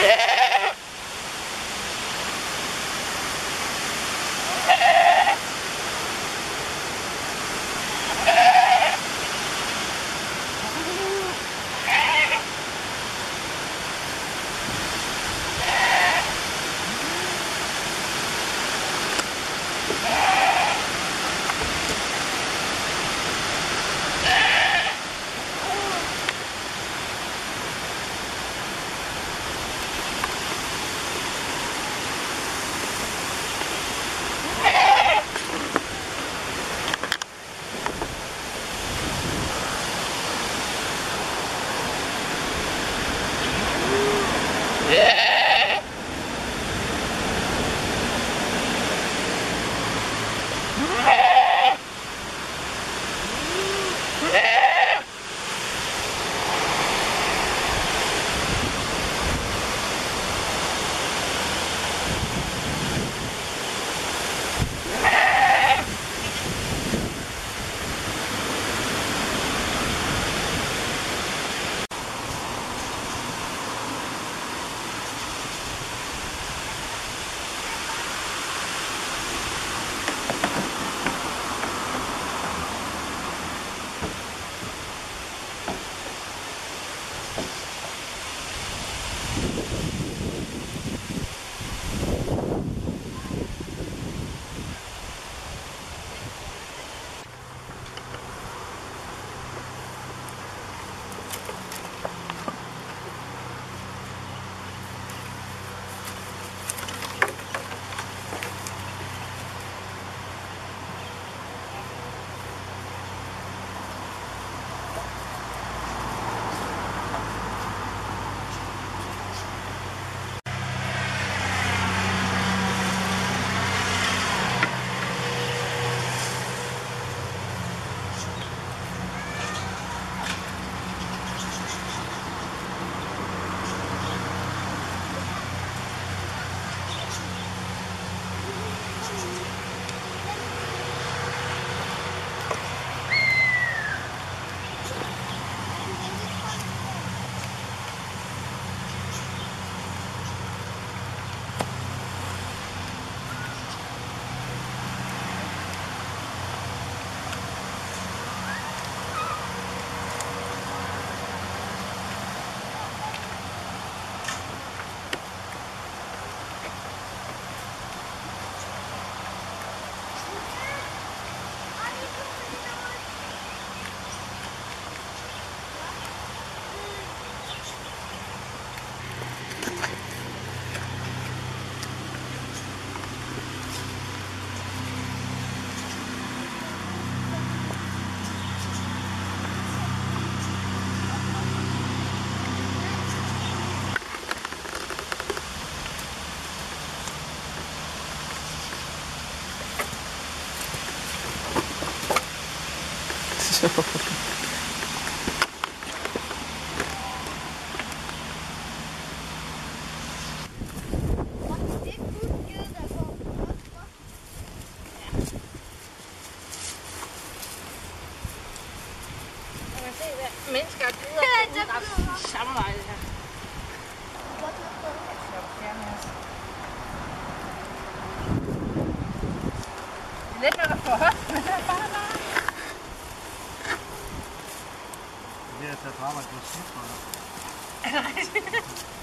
Yeah! Man kan se, mennesker og dyder Ja, er samarbejde her. Det lidt noget, hørt, men det er bare bare. Det er at tage